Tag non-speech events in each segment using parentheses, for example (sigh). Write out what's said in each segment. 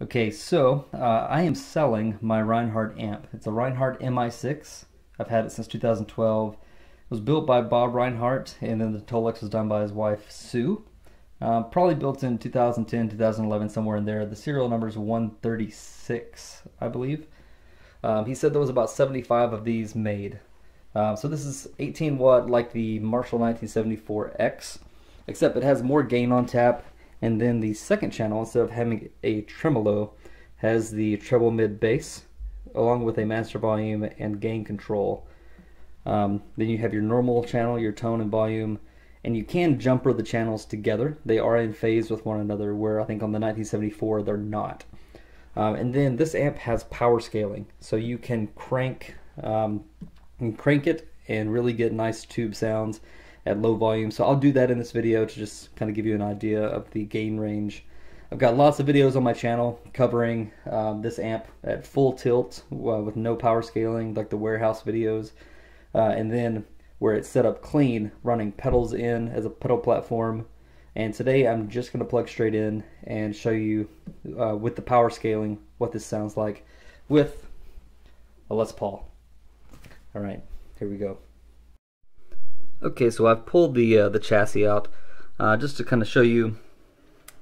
Okay, so uh, I am selling my Reinhardt amp. It's a Reinhardt MI6. I've had it since 2012. It was built by Bob Reinhardt, and then the Tolex was done by his wife Sue. Uh, probably built in 2010, 2011, somewhere in there. The serial number is 136, I believe. Um, he said there was about 75 of these made. Uh, so this is 18 watt like the Marshall 1974X, except it has more gain on tap and then the second channel, instead of having a tremolo, has the treble mid bass along with a master volume and gain control. Um, then you have your normal channel, your tone and volume, and you can jumper the channels together. They are in phase with one another, where I think on the 1974 they're not. Um, and then this amp has power scaling, so you can crank, um, crank it and really get nice tube sounds at low volume. So I'll do that in this video to just kind of give you an idea of the gain range. I've got lots of videos on my channel covering um, this amp at full tilt uh, with no power scaling like the warehouse videos. Uh, and then where it's set up clean, running pedals in as a pedal platform. And today I'm just going to plug straight in and show you uh, with the power scaling what this sounds like with a Les Paul. All right, here we go. Okay, so I've pulled the uh, the chassis out uh, just to kind of show you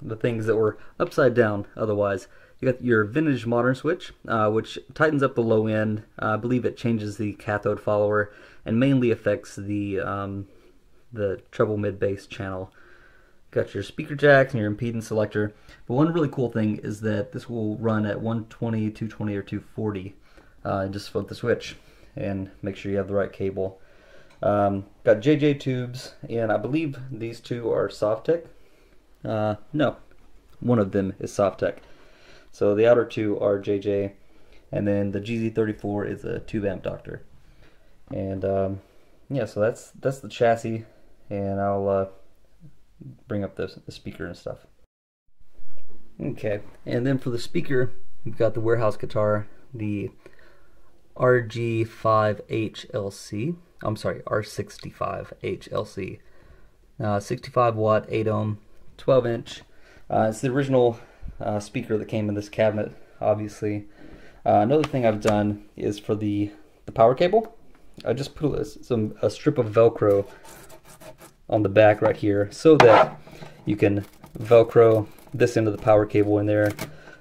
the things that were upside down otherwise. You got your vintage modern switch, uh, which tightens up the low end. I believe it changes the cathode follower and mainly affects the um, the treble mid bass channel. Got your speaker jacks and your impedance selector. But one really cool thing is that this will run at 120, 220, or 240. Uh, just flip the switch and make sure you have the right cable. Um, got JJ tubes, and I believe these two are Sovtek. Uh, no, one of them is Sovtek. So the outer two are JJ, and then the GZ34 is a tube amp doctor. And um, yeah, so that's that's the chassis, and I'll uh, bring up the, the speaker and stuff. Okay, and then for the speaker, we've got the warehouse guitar, the RG5HLC. I'm sorry, R65HLC. Uh, 65 watt, 8 ohm, 12 inch. Uh, it's the original uh, speaker that came in this cabinet, obviously. Uh, another thing I've done is for the, the power cable, I just put a, some, a strip of Velcro on the back right here so that you can Velcro this end of the power cable in there,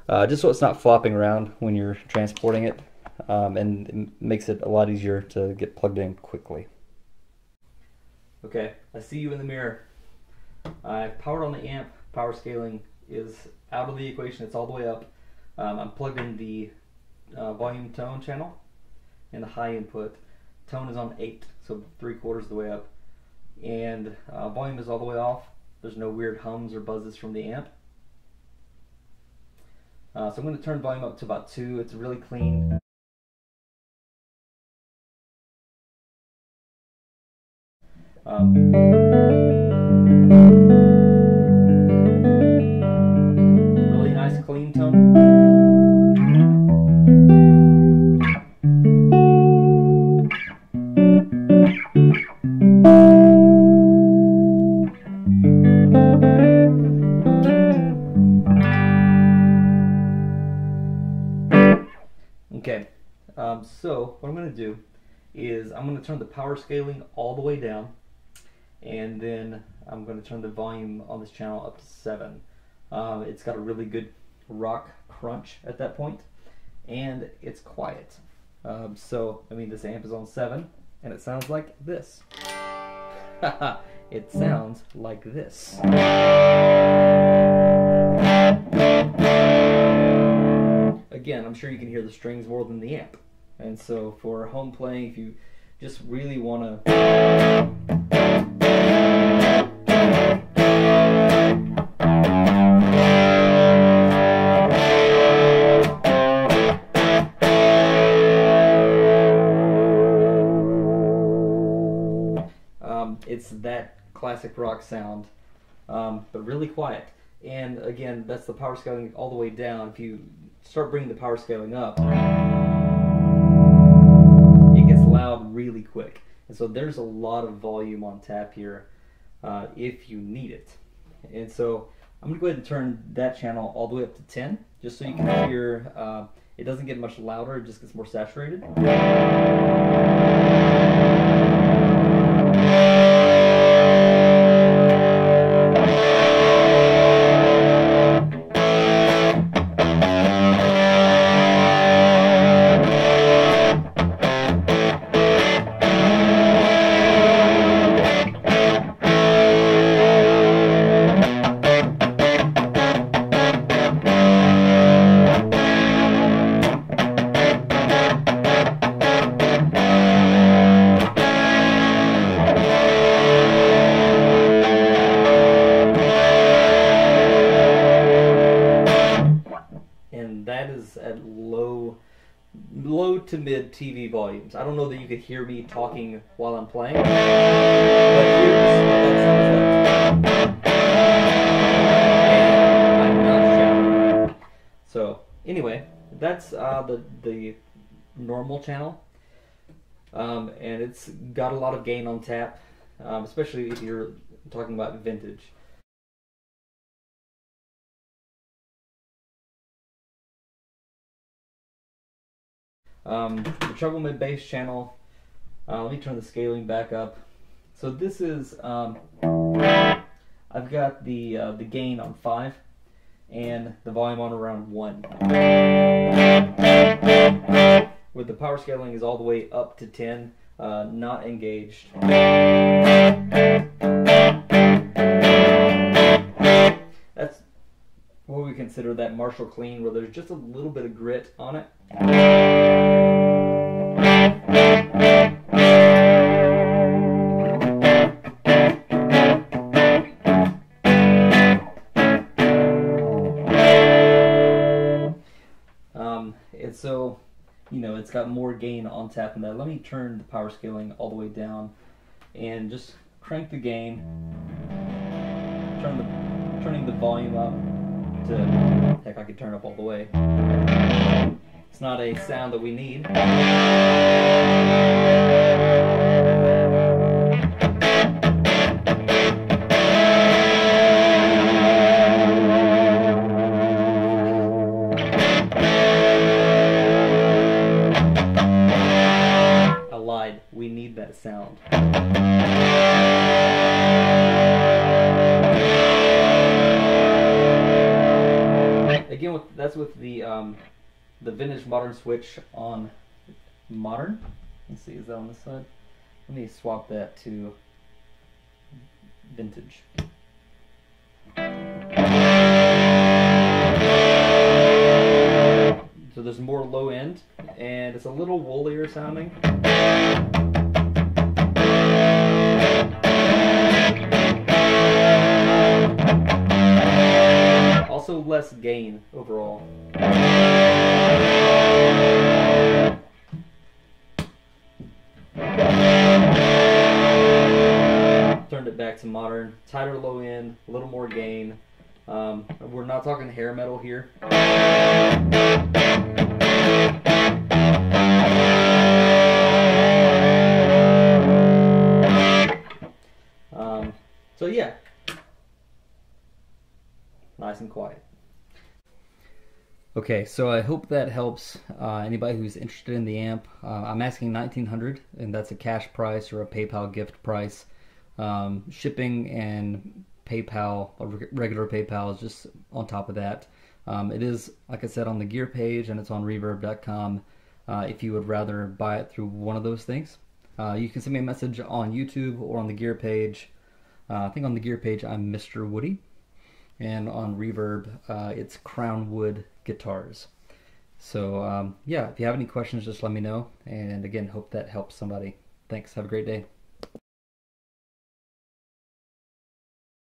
uh, just so it's not flopping around when you're transporting it um, and it makes it a lot easier to get plugged in quickly. Okay, I see you in the mirror. I've powered on the amp. Power scaling is out of the equation. It's all the way up. Um, I'm plugged in the uh, volume tone channel and the high input. Tone is on 8, so 3 quarters of the way up. And uh, volume is all the way off. There's no weird hums or buzzes from the amp. Uh, so I'm going to turn volume up to about 2. It's really clean. Um, really nice clean tone. Okay, um, so what I'm going to do is I'm going to turn the power scaling all the way down and then I'm going to turn the volume on this channel up to 7. Um, it's got a really good rock crunch at that point, and it's quiet. Um, so, I mean, this amp is on 7, and it sounds like this. (laughs) it sounds like this. Again, I'm sure you can hear the strings more than the amp. And so for home playing, if you just really want to classic rock sound, um, but really quiet. And again, that's the power scaling all the way down. If you start bringing the power scaling up, it gets loud really quick. And so there's a lot of volume on tap here uh, if you need it. And so I'm gonna go ahead and turn that channel all the way up to 10, just so you can hear. Uh, it doesn't get much louder; it just gets more saturated. TV volumes. I don't know that you could hear me talking while I'm playing. But here's what that sounds like. So anyway, that's uh, the the normal channel, um, and it's got a lot of gain on tap, um, especially if you're talking about vintage. Um, the treble mid bass channel. Uh, let me turn the scaling back up. So this is um, I've got the uh, the gain on five and the volume on around one. With the power scaling is all the way up to ten, uh, not engaged. Consider that Marshall clean, where there's just a little bit of grit on it. Um, and so, you know, it's got more gain on tap than that. Let me turn the power scaling all the way down and just crank the gain. Turn the turning the volume up to heck I could turn up all the way. It's not a sound that we need. With the um, the vintage modern switch on modern. Let's see, is that on this side? Let me swap that to vintage. So there's more low end, and it's a little woolier sounding. Less gain overall. Turned it back to modern, tighter low end, a little more gain. Um, we're not talking hair metal here. Um, so yeah, nice and quiet. Okay, so I hope that helps uh, anybody who's interested in the amp. Uh, I'm asking 1900 and that's a cash price or a PayPal gift price. Um, shipping and PayPal, regular PayPal, is just on top of that. Um, it is, like I said, on the gear page and it's on reverb.com uh, if you would rather buy it through one of those things. Uh, you can send me a message on YouTube or on the gear page. Uh, I think on the gear page I'm Mr. Woody, and on Reverb uh, it's Crownwood Guitars. So um, yeah, if you have any questions, just let me know. And again, hope that helps somebody. Thanks. Have a great day.